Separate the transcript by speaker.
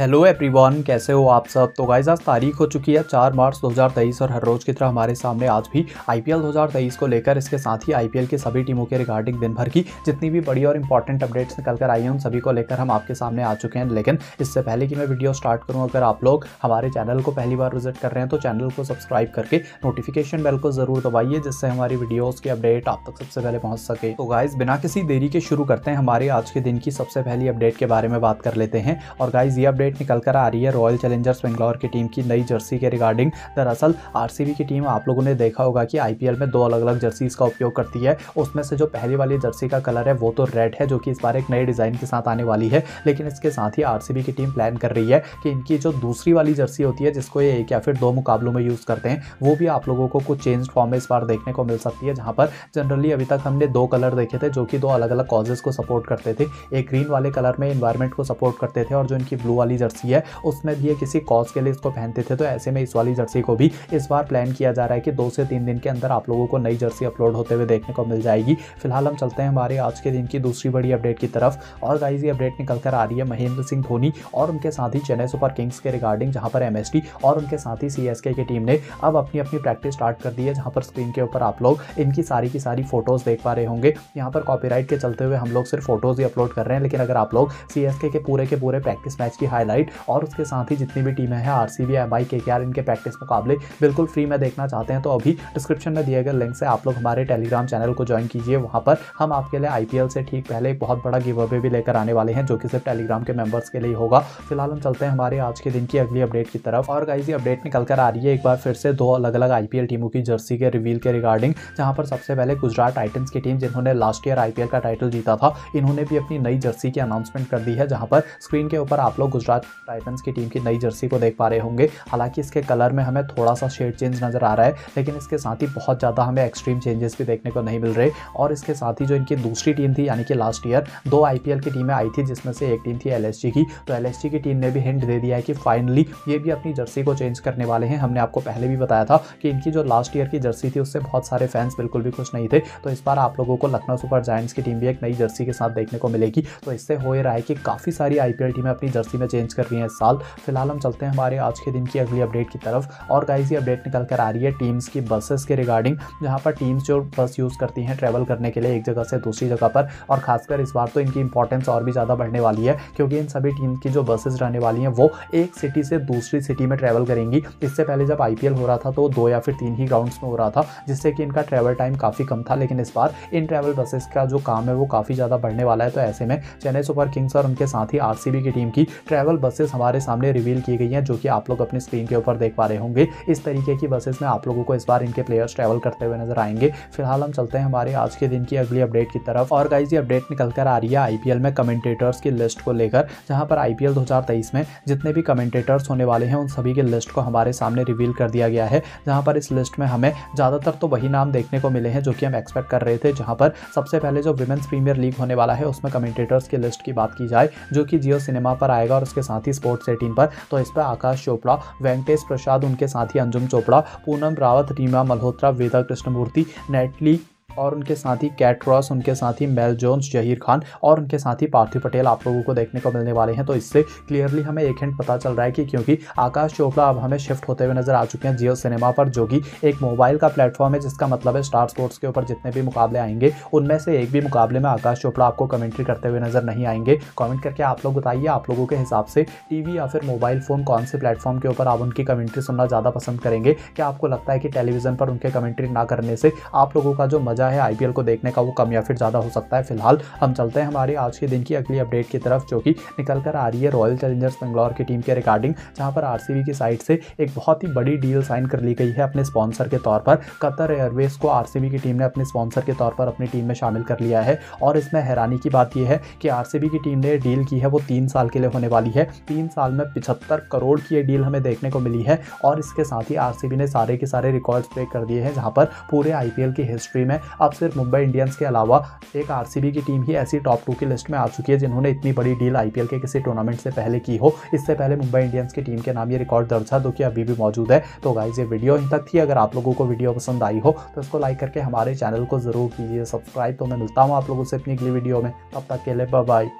Speaker 1: Hello everyone कैसे हो आप सब? तो गाइज़ आज तारीख हो चुकी है चार मार्च 2023 और हर रोज़ की तरह हमारे सामने आज भी आईपीएल 2023 को लेकर, इसके साथ ही आईपीएल की सभी टीमों के रिगार्डिंग दिन भर की जितनी भी बड़ी और इंपॉर्टेंट अपडेट्स निकल कर आई हैं, उन सभी को लेकर हम आपके सामने आ चुके हैं। लेकिन इससे पहले कि मैं वीडियो स्टार्ट करूँ, अगर आप लोग हमारे चैनल को पहली बार विज़िट कर रहे हैं तो चैनल को सब्सक्राइब करके नोटिफिकेशन बेल को ज़रूर दबाइए, जिससे हमारी वीडियोज़ की अपडेट आप तक सबसे पहले पहुँच सके। तो गाइज़ बिना किसी देरी के शुरू करते हैं हमारे आज के दिन की सबसे पहली अपडेट के बारे में बात कर लेते हैं। और गाइज़ ये अपडेट निकल कर आ रही है है रॉयल चैलेंजर्स बेंगलोर की टीम की नई जर्सी के रिगार्डिंग दरअसल आरसीबी की टीम आप लोगों ने देखा होगा कि आईपीएल में दो अलग अलग जर्सीज का उपयोग करती है। उसमें से जो पहली वाली जर्सी का कलर है, वो तो रेड है, जो कि इस बार एक नए डिज़ाइन के साथ आने वाली है। लेकिन इसके साथ ही आरसीबी की टीम प्लान कर रही है कि इनकी जो दूसरी वाली जर्सी होती है, जिसको ये एक या फिर दो मुकाबलों में यूज़ करते हैं, वो भी आप लोगों को कुछ चेंज फॉर्म में इस बार देखने को मिल सकती है, जहाँ पर जनरली अभी तक हमने दो कलर देखे थे, जो कि दो अलग अलग कॉजेज को सपोर्ट करते थे। एक ग्रीन वाले कलर में इन्वायरमेंट को सपोर्ट करते थे और जो इनकी ब्लू वाली जर्सी है। उसमें भी ये किसी कॉज के लिए इसको पहनते थे तो ऐसे में इस वाली जर्सी को भी इस बार प्लान किया जा रहा है कि दो से तीन दिन के अंदर आप लोगों को नई जर्सी अपलोड होते हुए देखने को मिल जाएगी। फ़िलहाल हम चलते हैं हमारे आज के दिन की दूसरी बड़ी अपडेट की तरफ़। और गाइज़ ये अपडेट निकल कर आ रही है महेंद्र सिंह धोनी और उनके साथ ही चेन्नई सुपर किंग्स के रिगार्डिंग जहाँ पर एमएसटी और उनके साथ ही सी की टीम ने अब अपनी अपनी प्रैक्टिस स्टार्ट कर दी है, जहाँ पर स्क्रीन के ऊपर आप लोग इनकी सारी की सारी फ़ोटोज़ देख पा रहे होंगे। यहाँ पर कॉपीराइट के चलते हुए हम लोग सिर्फ़ फ़ोटोज़ ही अपलोड कर रहे हैं, लेकिन अगर आप लोग सी के पूरे के पूरे प्रैक्टिस मैच की हाईलाइट और उसके साथ ही जितनी भी टीमें हैं आरसीबी एम भाई के आर इनके प्रैक्टिस मुकाबले बिल्कुल फ्री में देखना चाहते हैं। तो अभी डिस्क्रिप्शन में दिए गए लिंक से आप लोग हमारे टेलीग्राम चैनल को ज्वाइन कीजिए। वहाँ पर हम आपके लिए आईपीएल से ठीक पहले एक बहुत बड़ा गिव अवे भी लेकर आने वाले हैं, जो कि सिर्फ़ टेलीग्राम के मेंबर्स के लिए होगा। फ़िलहाल हम चलते हैं हमारे आज के दिन की अगली अपडेट की तरफ़। और गाइज़ ये अपडेट निकल कर आ रही है एक बार फिर से दो अलग अलग आईपीएल टीमों की जर्सी के रिवील के रिगार्डिंग जहाँ पर सबसे पहले गुजरात टाइटन्स की टीम जिन्होंने लास्ट ईयर आईपीएल का टाइटल जीता था, इन्होंने भी अपनी नई जर्सी की अनाउंसमेंट कर दी है, जहाँ पर स्क्रीन के ऊपर आप लोग गुजरात टाइटन्स की टीम की नई जर्सी को देख पा रहे होंगे। हालाँकि इसके कलर कलर में हमें थोड़ा सा शेड चेंज नज़र आ रहा है, लेकिन इसके साथ ही बहुत ज़्यादा हमें एक्सट्रीम चेंजेस भी देखने को नहीं मिल रहे। और इसके साथ ही जो इनकी दूसरी टीम थी, यानी कि लास्ट ईयर दो आईपीएल की टीमें आई थी, जिसमें से एक टीम थी एल की। तो एल की टीम ने भी हिंट दे दिया है कि फाइनली ये भी अपनी जर्सी को चेंज करने वाले हैं। हमने आपको पहले भी बताया था कि इनकी जो लास्ट ईयर की जर्सी थी, उससे बहुत सारे फैंस बिल्कुल भी खुश नहीं थे। तो इस बार आप लोगों को लखनऊ सुपर जायंट्स की टीम भी एक नई जर्सी के साथ देखने को मिलेगी। तो इससे हो रहा है कि काफ़ी सारी आईपीएल टीमें अपनी जर्सी में चेंज कर रही है इस साल। फ़िलहाल हम चलते हैं हमारे आज के दिन की अगली अपडेट की तरफ़। और गाइज़ ये अपडेट निकल कर आ रही है टीम्स की बसेस के रिगार्डिंग जहाँ पर टीम्स जो बस यूज़ करती हैं ट्रैवल करने के लिए एक जगह से दूसरी जगह पर। और खासकर इस बार तो इनकी इंपॉर्टेंस और भी ज़्यादा बढ़ने वाली है, क्योंकि इन सभी टीम की जो बसेस रहने वाली हैं, वो एक सिटी से दूसरी सिटी में ट्रैवल करेंगी। इससे पहले जब आईपीएल हो रहा था तो दो या फिर तीन ही ग्राउंड्स में हो रहा था, जिससे कि इनका ट्रैवल टाइम काफ़ी कम था। लेकिन इस बार इन ट्रैवल बसेस का जो काम है, वो काफ़ी ज़्यादा बढ़ने वाला है। तो ऐसे में चेन्नई सुपर किंग्स और उनके साथ ही आर की टीम की ट्रैवल बसेस हमारे सामने रिवील की गई हैं, जो कि आप लोग अपनी स्क्रीन के ऊपर देख पा रहे होंगे। इस तरीके की बसेस में आप लोगों को इस बार इनके प्लेयर्स ट्रैवल करते हुए नज़र आएँगे। फ़िलहाल हम चलते हैं हमारे आज के दिन की अगली अपडेट की तरफ़। और गाइज़ ये अपडेट निकल कर आ रही है आईपीएल में कमेंटेटर्स की लिस्ट को लेकर, जहाँ पर आईपीएल 2023 में जितने भी कमेंटेटर्स होने वाले हैं, उन सभी की लिस्ट को हमारे सामने रिवील कर दिया गया है। जहाँ पर इस लिस्ट में हमें ज़्यादातर तो वही नाम देखने को मिले हैं, जो कि हम एक्सपेक्ट कर रहे थे, जहाँ पर सबसे पहले जो वुमेंस प्रीमियर लीग होने वाला है, उसमें कमेंटेटर्स की लिस्ट की बात की जाए, जो कि जियो सिनेमा पर आएगा और उसके साथ ही स्पोर्ट्स एटीन पर। तो इस पर आकाश चोपड़ा, वेंकटेश प्रसाद, उनके साथ अंजुम चोपड़ा, पूनम रावत, रीमा मल्होत्रा वेदा कृष्णमूर्ति नेटली और उनके साथ ही कैट रॉस उनके साथ ही मेल जोन्स, जहीर खान और उनके साथ ही पार्थिव पटेल आप लोगों को देखने को मिलने वाले हैं। तो इससे क्लियरली हमें एक हिंट पता चल रहा है कि क्योंकि आकाश चोपड़ा अब हमें शिफ्ट होते हुए नज़र आ चुके हैं जियो सिनेमा पर, जो कि एक मोबाइल का प्लेटफॉर्म है, जिसका मतलब है स्टार स्पोर्ट्स के ऊपर जितने भी मुकाबले आएँगे, उनमें से एक भी मुकाबले में आकाश चोपड़ा आपको कमेंट्री करते हुए नज़र नहीं आएँगे। कॉमेंट करके आप लोग बताइए, आप लोगों के हिसाब से टीवी या फिर मोबाइल फ़ोन कौन से प्लेटफॉर्म के ऊपर आप उनकी कमेंट्री सुनना ज़्यादा पसंद करेंगे? क्या आपको लगता है कि टेलीविज़न पर उनके कमेंट्री ना करने से आप लोगों का जो मज़ा है आईपीएल को देखने का, वो कम या फिर ज़्यादा हो सकता है। फ़िलहाल हम चलते हैं हमारे आज के दिन की अगली अपडेट की तरफ़, जो कि निकल कर आ रही है रॉयल चैलेंजर्स बेंगलोर की टीम के रिगार्डिंग जहाँ पर आरसीबी की साइड से एक बहुत ही बड़ी डील साइन कर ली गई है अपने स्पॉन्सर के तौर पर। कतर एयरवेज को आरसीबी की टीम ने अपने स्पॉन्सर के तौर पर अपनी टीम में शामिल कर लिया है। और इसमें हैरानी की बात यह है कि आरसीबी की टीम ने डील की है, वो तीन साल के लिए होने वाली है। तीन साल में पिछहत्तर करोड़ की ये डील हमें देखने को मिली है। और इसके साथ ही आरसीबी ने सारे के सारे रिकॉर्ड्स ब्रेक कर दिए हैं, जहाँ पर पूरे आईपीएल की हिस्ट्री में अब सिर्फ़ मुंबई इंडियंस के अलावा एक आरसीबी की टीम ही ऐसी टॉप टू की लिस्ट में आ चुकी है, जिन्होंने इतनी बड़ी डील आईपीएल के किसी टूर्नामेंट से पहले की हो। इससे पहले मुंबई इंडियंस की टीम के नाम ये रिकॉर्ड दर्ज था जो कि अभी भी मौजूद है। तो गाइज़ ये वीडियो इन तक थी। अगर आप लोगों को वीडियो पसंद आई हो तो इसको लाइक करके हमारे चैनल को ज़रूर कीजिए सब्सक्राइब तो मैं मिलता हूँ आप लोगों से अपनी अगली वीडियो में। तब तक के लिए बाय